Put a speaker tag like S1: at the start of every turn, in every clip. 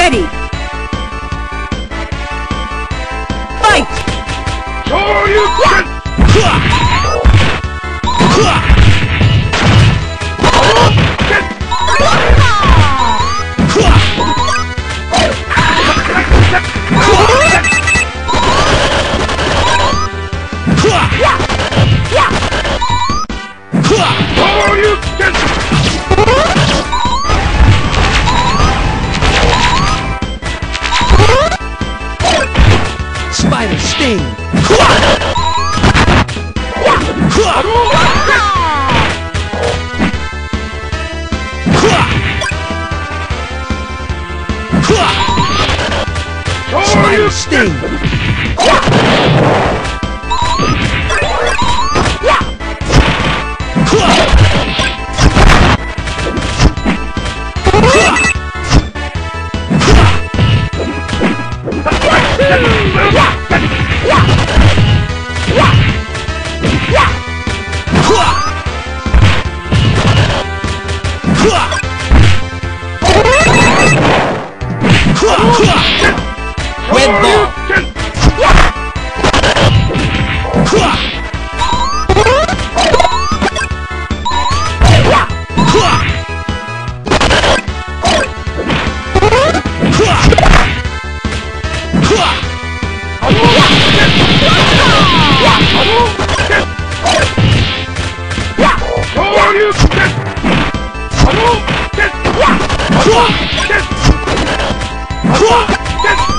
S1: Ready! Fight!
S2: Spider Spider Sting! Red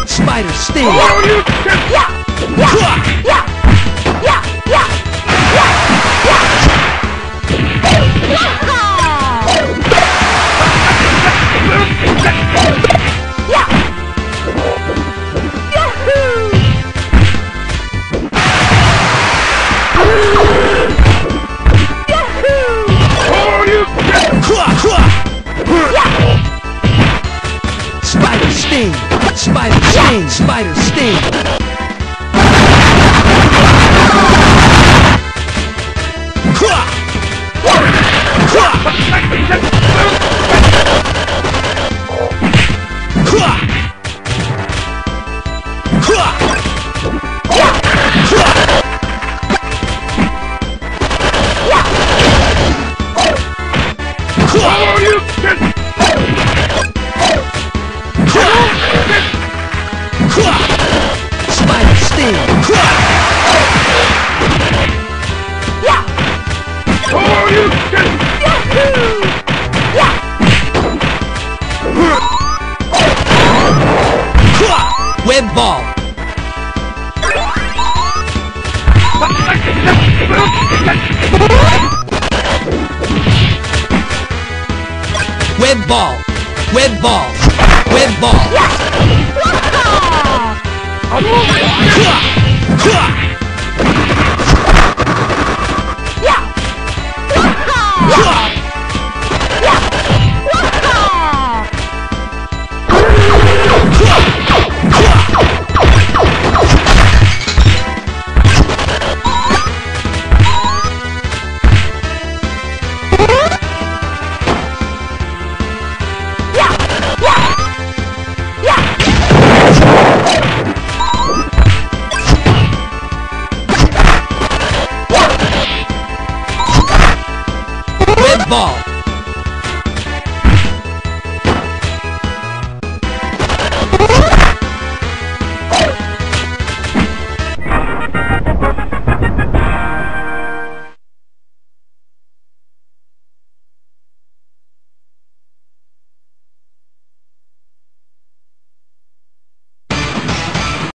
S2: Spider Sting! Spider Sting! Spider Sting! Sting! Web ball! Web ball! Web ball! Web ball! Web ball!